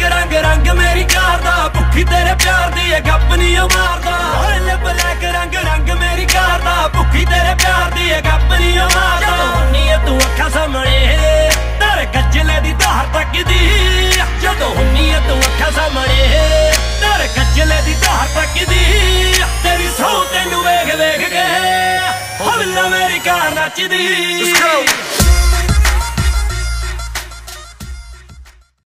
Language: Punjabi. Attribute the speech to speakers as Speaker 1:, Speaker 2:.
Speaker 1: ਬਲੈਕ ਰੰਗ ਰੰਗ ਮੇਰੀ ਕਾਰ ਦਾ। ਭੁੱਖੀ ਤੇਰੇ ਪਿਆਰ ਦੀ ਇਹ ਗੱਪ ਨਹੀਂ ਮਾਰਦਾ। ਓਏ ਬਲੈਕ ਰੰਗ ਰੰਗ ਮੇਰੀ ਕਾਰ ਦਾ। ਭੁੱਖੀ ਤੇਰੇ ਪਿਆਰ ਦੀ ਇਹ ਗੱਪ ਨਹੀਂ ਮਾਰਦਾ। ਹੁੰਨੀ ਤੂੰ ਅੱਖਾਂ ਸਾਹਮਣੇ। ਤੇਰੇ ਗੱਜਲੇ ਦੀ ਧਾਰ ਤੱਕਦੀ ਜਦੋਂ ਹੁੰਨੀ ਤੂੰ ਅੱਖਾਂ ਸਾਹਮਣੇ। ਤੇਰੇ ਗੱਜਲੇ ਦੀ ਧਾਰ ਤੱਕਦੀ ਤੇਰੀ ਸੌ ਤੈਨੂੰ ਵੇਖ ਵੇਖ ਕੇ। ਹਵਲਾ ਮੇਰੀ ਕਾਰ ਨੱਚਦੀ।